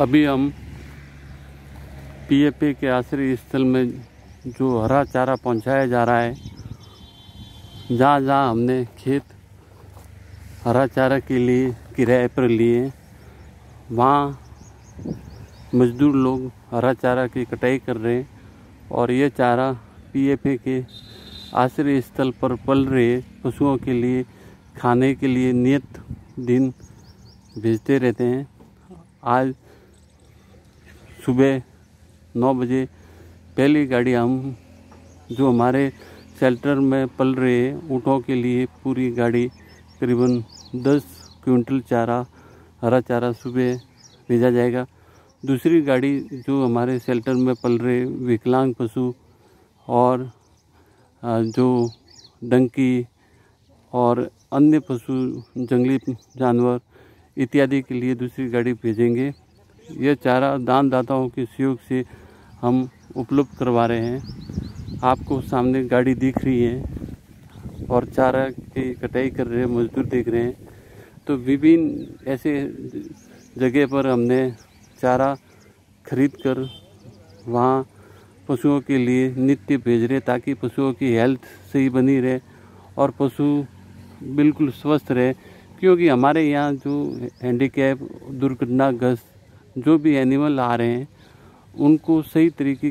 अभी हम पीएपी के आश्रय स्थल में जो हरा चारा पहुँचाया जा रहा है, जहाँ जहाँ हमने खेत हरा चारा के लिए किराए पर लिए, वहाँ मजदूर लोग हरा चारा की कटाई कर रहे हैं और ये चारा पीएफए के आश्रय स्थल पर पल रहे पशुओं के लिए, खाने के लिए नियत दिन भेजते रहते हैं। आज सुबह नौ बजे पहली गाड़ी हम, जो हमारे शेल्टर में पल रहे हैं, ऊँटों के लिए पूरी गाड़ी करीबन दस क्विंटल चारा, हरा चारा सुबह भेजा जाएगा। दूसरी गाड़ी जो हमारे शेल्टर में पल रहे विकलांग पशु और जो डंकी और अन्य पशु, जंगली जानवर इत्यादि के लिए दूसरी गाड़ी भेजेंगे। यह चारा दानदाताओं के सहयोग से हम उपलब्ध करवा रहे हैं। आपको सामने गाड़ी दिख रही है और चारा की कटाई कर रहे मजदूर देख रहे हैं। तो विभिन्न ऐसे जगह पर हमने चारा खरीद कर वहाँ पशुओं के लिए नित्य भेज रहे ताकि पशुओं की हेल्थ सही बनी रहे और पशु बिल्कुल स्वस्थ रहे। क्योंकि हमारे यहाँ जो हैंडीकैप दुर्घटनाग्रस्त जो भी एनिमल आ रहे हैं, उनको सही तरीके की